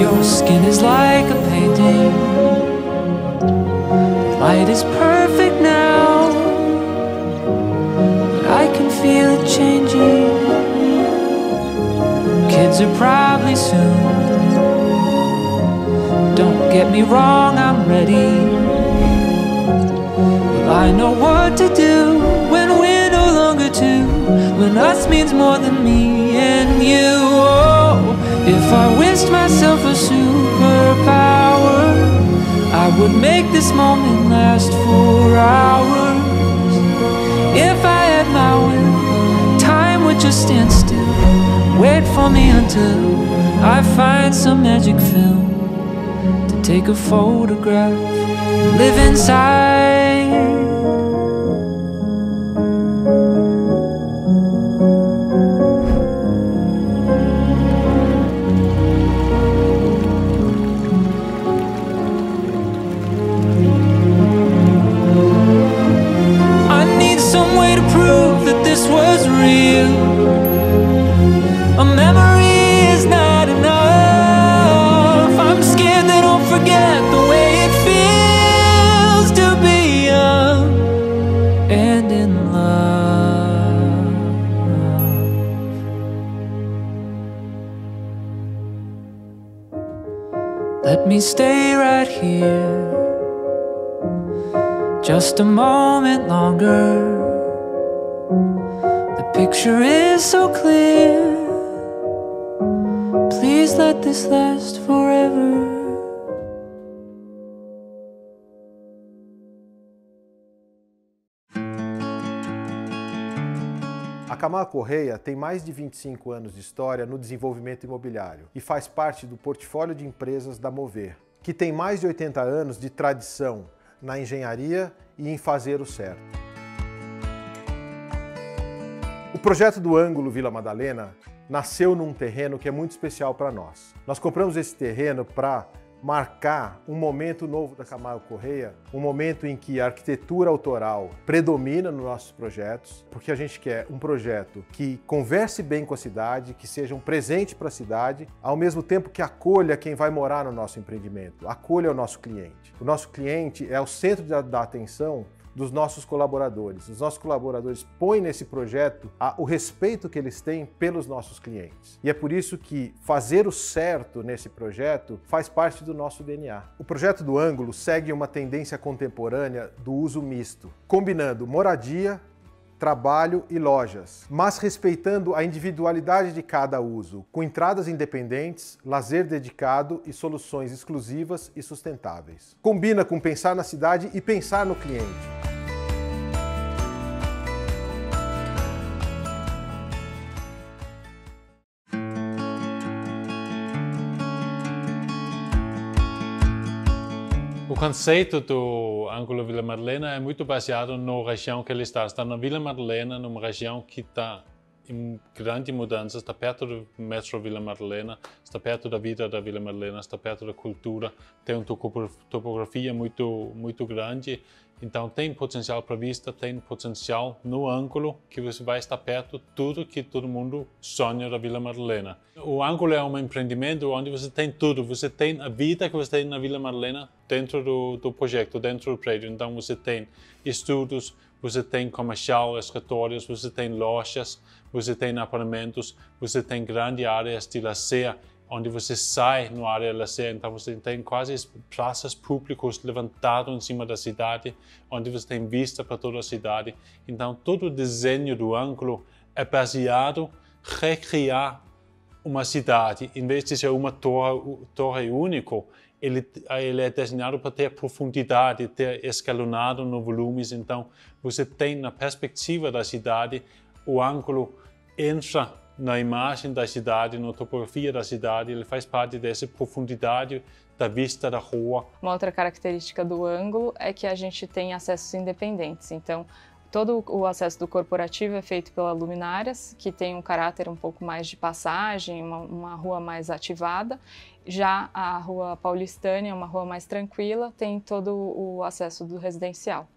Your skin is like a painting. The light is perfect now. But I can feel it changing. Kids are probably soon. Don't get me wrong, I'm ready. Well, I know what to do when we're no longer two. When us means more than me and you. Wished myself a superpower, I would make this moment last for hours. If I had my will, time would just stand still. Wait for me until I find some magic film to take a photograph, live inside. Stay right here just a moment longer. The picture is so clear. Please let this last forever. A Camargo Correia tem mais de 25 anos de história no desenvolvimento imobiliário e faz parte do portfólio de empresas da Mover, que tem mais de 80 anos de tradição na engenharia e em fazer o certo. O projeto do ângulo Vila Madalena nasceu num terreno que é muito especial para nós. Nós compramos esse terreno para marcar um momento novo da Camargo Correia, um momento em que a arquitetura autoral predomina nos nossos projetos, porque a gente quer um projeto que converse bem com a cidade, que seja um presente para a cidade, ao mesmo tempo que acolha quem vai morar no nosso empreendimento, acolha o nosso cliente. O nosso cliente é o centro da, da atenção dos nossos colaboradores. Os nossos colaboradores põem nesse projeto a, o respeito que eles têm pelos nossos clientes. E é por isso que fazer o certo nesse projeto faz parte do nosso DNA. O projeto do Ângulo segue uma tendência contemporânea do uso misto, combinando moradia, trabalho e lojas, mas respeitando a individualidade de cada uso, com entradas independentes, lazer dedicado e soluções exclusivas e sustentáveis. Combina com pensar na cidade e pensar no cliente. Conceito do ângulo Vila Madalena é muito baseado na região que ele está. Está na Vila Madalena, numa região que está em grande mudança, está perto do metro Vila Madalena, está perto da vida da Vila Madalena, está perto da cultura, tem uma topografia muito muito grande, então tem potencial para vista, tem potencial no ângulo que você vai estar perto tudo que todo mundo sonha da Vila Madalena. O ângulo é um empreendimento onde você tem tudo, você tem a vida que você tem na Vila Madalena dentro do, do projeto, dentro do prédio. Então você tem estudos, você tem comercial, escritórios, você tem lojas, você tem apartamentos, você tem grandes áreas de lazer, onde você sai no área lazer, então você tem quase praças públicas levantadas em cima da cidade, onde você tem vista para toda a cidade. Então todo o desenho do ângulo é baseado recriar uma cidade, em vez de ser uma torre, torre única, ele, ele é desenhado para ter profundidade, ter escalonado no volumes. Então, você tem na perspectiva da cidade, o ângulo entra na imagem da cidade, na topografia da cidade, ele faz parte dessa profundidade da vista da rua. Uma outra característica do ângulo é que a gente tem acessos independentes. Então, todo o acesso do corporativo é feito pela Luminárias, que tem um caráter um pouco mais de passagem, uma, uma rua mais ativada. Já a rua Paulistânia, uma rua mais tranquila, tem todo o acesso do residencial.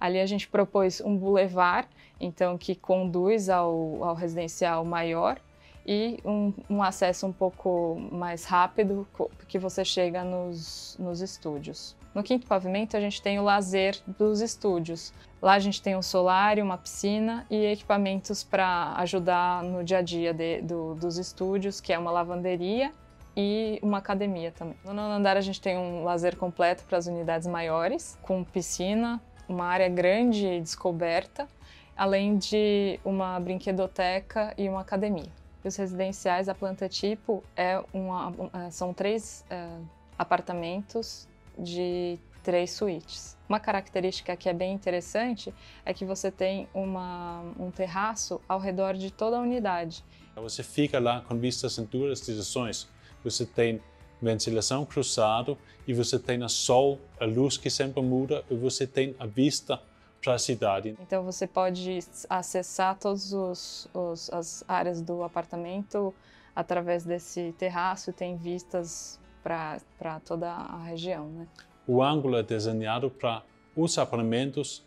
Ali a gente propôs um bulevar, então que conduz ao, ao residencial maior e um, um, acesso um pouco mais rápido que você chega nos, nos estúdios. No quinto pavimento a gente tem o lazer dos estúdios. Lá a gente tem um solar, uma piscina e equipamentos para ajudar no dia a dia de, do, dos estúdios, que é uma lavanderia e uma academia também. No nono andar a gente tem um lazer completo para as unidades maiores, com piscina, uma área grande descoberta, além de uma brinquedoteca e uma academia. Os residenciais, a planta tipo é uma, é, são três é, apartamentos de três suítes. Uma característica que é bem interessante é que você tem uma, um terraço ao redor de toda a unidade. Você fica lá com vistas em duas direções. Você tem ventilação cruzado e você tem a sol, a luz que sempre muda e você tem a vista para a cidade. Então você pode acessar todas as áreas do apartamento através desse terraço, tem vistas para toda a região. Né? O ângulo é desenhado para os apartamentos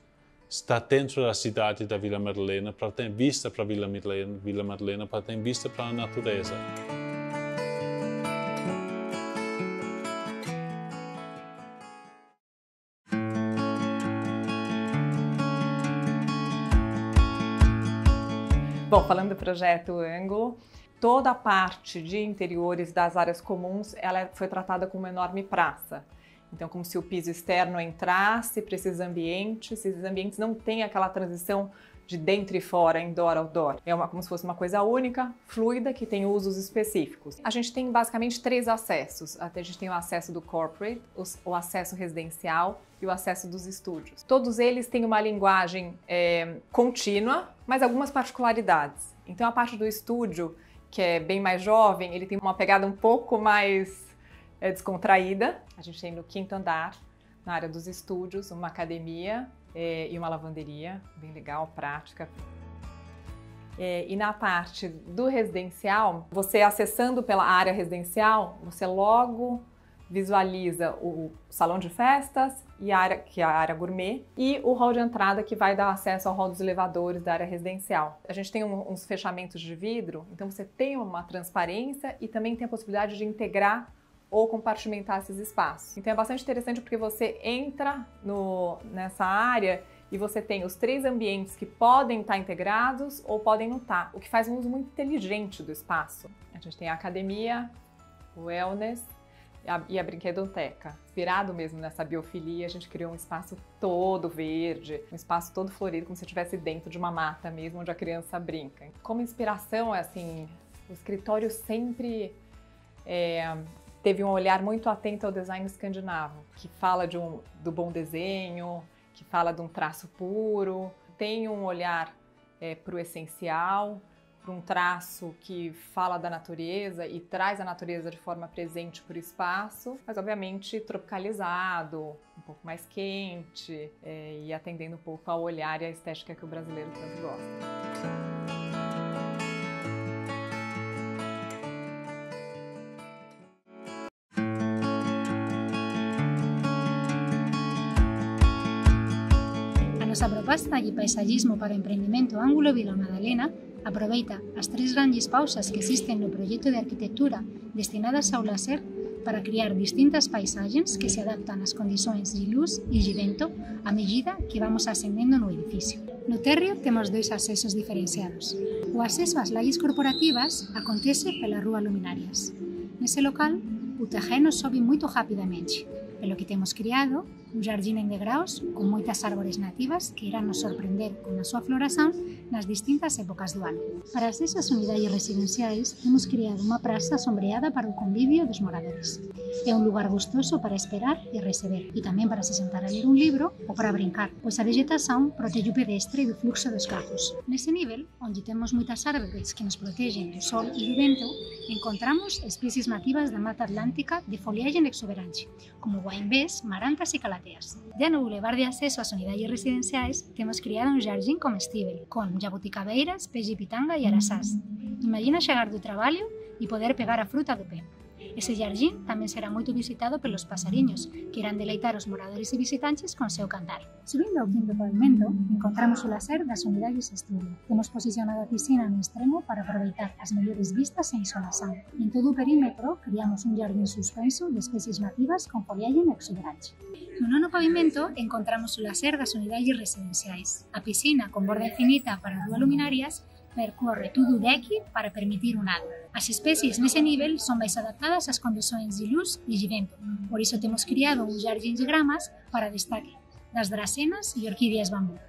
estar dentro da cidade da Vila Madalena, para ter vista para a Vila Madalena, Vila Madalena para ter vista para a natureza. Bom, falando do projeto Ângulo, toda a parte de interiores das áreas comuns ela foi tratada como uma enorme praça. Então, como se o piso externo entrasse para esses ambientes, esses ambientes não têm aquela transição de dentro e fora, indoor, outdoor. É uma, como se fosse uma coisa única, fluida, que tem usos específicos. A gente tem basicamente três acessos. A gente tem o acesso do corporate, o acesso residencial e o acesso dos estúdios. Todos eles têm uma linguagem é, contínua, mas algumas particularidades. Então a parte do estúdio, que é bem mais jovem, ele tem uma pegada um pouco mais é, descontraída. A gente tem no quinto andar, na área dos estúdios, uma academia é, e uma lavanderia, bem legal, prática. É, e na parte do residencial, você acessando pela área residencial, você logo visualiza o salão de festas e a área, que é a área gourmet, e o hall de entrada que vai dar acesso ao hall dos elevadores da área residencial. A gente tem um, uns fechamentos de vidro, então você tem uma transparência e também tem a possibilidade de integrar ou compartimentar esses espaços. Então é bastante interessante porque você entra no, nessa área e você tem os três ambientes que podem estar integrados ou podem não estar, o que faz um uso muito inteligente do espaço. A gente tem a academia, o wellness e a brinquedoteca. Inspirado mesmo nessa biofilia, a gente criou um espaço todo verde, um espaço todo florido, como se estivesse dentro de uma mata mesmo, onde a criança brinca. Como inspiração, é assim, o escritório sempre é, teve um olhar muito atento ao design escandinavo, que fala de um, do bom desenho, que fala de um traço puro, tem um olhar é, para o essencial, para um traço que fala da natureza e traz a natureza de forma presente para o espaço, mas obviamente tropicalizado, um pouco mais quente é, e atendendo um pouco ao olhar e à estética que o brasileiro tanto gosta. Nosa proposta de para o emprendimento Ángulo Vila Madalena aproveita as tres grandes pausas que existen no proxecto de arquitectura destinadas ao laser para criar distintas paisagens que se adaptan ás condições de luz e de vento a medida que vamos ascendendo no edificio. No térreo temos dois accesos diferenciados. O acceso ás laies corporativas acontece pela Rúa Luminarias. Nese local, o terreno sobe moito rapidamente, pelo que temos criado un jardín en degraus con moitas árbores nativas que irán nos sorprender con a súa floración nas distintas épocas do ano. Para as unidades residenciais, hemos criado unha praza sombreada para o convivio dos moradores. É un lugar gustoso para esperar e receber, e tamén para se sentar a ler un libro ou para brincar, pois a vegetación protege o pedestre do fluxo dos carros. Nese nivel, onde temos moitas árbores que nos protegen do sol e do vento, encontramos especies nativas da mata atlántica de foliaxe exuberante, como guaimbés, marantas e calateas plateas. Ya no Boulevard de acceso ás unidades residenciais temos criado un jardín comestível, con jabuticabeiras, pitanga e. Imagina chegar do traballo e poder pegar a fruta do pé. Ese jardín tamén será moito visitado pelos pasariños, que irán deleitar os moradores e visitantes con seu cantar. Subindo ao quinto pavimento, encontramos o laser das unidades estudio. Temos posicionado a piscina no extremo para aproveitar as mellores vistas e insolación. En todo o perímetro, criamos un jardín suspenso de especies nativas con folialle exuberante. No nono pavimento encontramos o laser das unidades residenciais. A piscina con borda infinita para dúas luminarias percorre todo o deck para permitir un nado. As especies nese nivel son máis adaptadas ás condições de luz e de vento, por iso temos criado un jardín de gramas para destaque das dracenas e orquídeas bambú.